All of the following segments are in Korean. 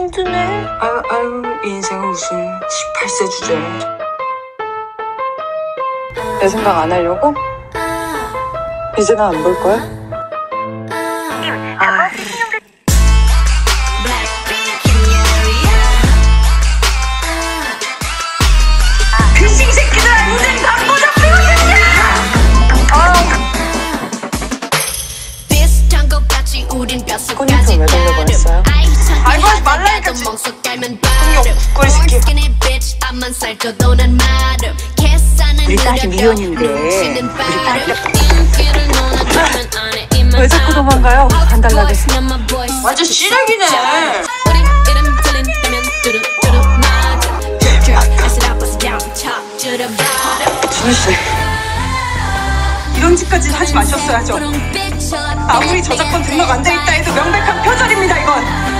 힘드네. 아유 아유 이 인생은 무슨 18세 주제 내 생각 안 하려고? 이제는 안볼 거야? 아, 귀신 새끼들아, 인생 잡히고 왜 돌려보냈어요? 알고 하지 말라니까, 꿀 새끼. skinny bitch 앞만 살쪄도 난 마름 계산은 우리 딸이 미혼인데. 우리 입만 왜 자꾸 도망가요? 안 달라게. 완전 준씨 이런 짓까지 하지 마셨어야죠. 아무리 저작권 등록 안 돼 있다 해도 명백한 표절입니다 이건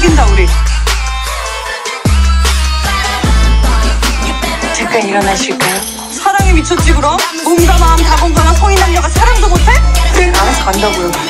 사귄다 우리 잠깐 일어나실까요? 사랑에 미쳤지 그럼? 몸과 마음 다 건강한 성인 남녀가 사랑도 못해? 그래 알아서 간다고요